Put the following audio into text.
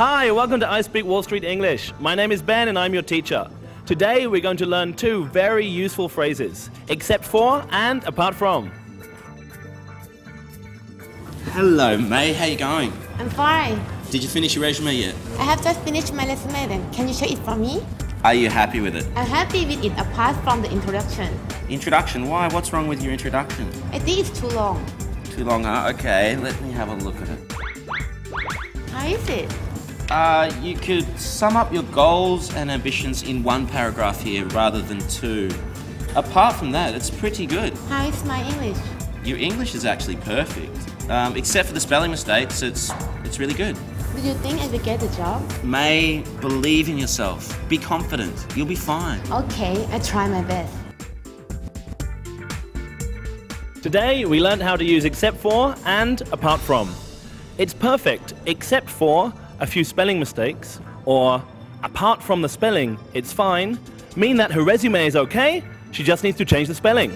Hi, welcome to I Speak Wall Street English. My name is Ben and I'm your teacher. Today we're going to learn two very useful phrases except for and apart from. Hello, May. How you going? I'm fine. Did you finish your resume yet? I have just finished my resume then. Can you show it for me? Are you happy with it? I'm happy with it apart from the introduction. Introduction. Why? What's wrong with your introduction? I think it's too long. Too long, huh? Okay, let me have a look at it. How is it? Uh, you could sum up your goals and ambitions in one paragraph here rather than two. Apart from that, it's pretty good. How is my English? Your English is actually perfect. Um, except for the spelling mistakes, it's it's really good. Do you think I will get the job? May, believe in yourself. Be confident. You'll be fine. Okay, I try my best. Today we learned how to use except for and apart from. It's perfect except for a few spelling mistakes, or apart from the spelling, it's fine, mean that her resume is okay, she just needs to change the spelling.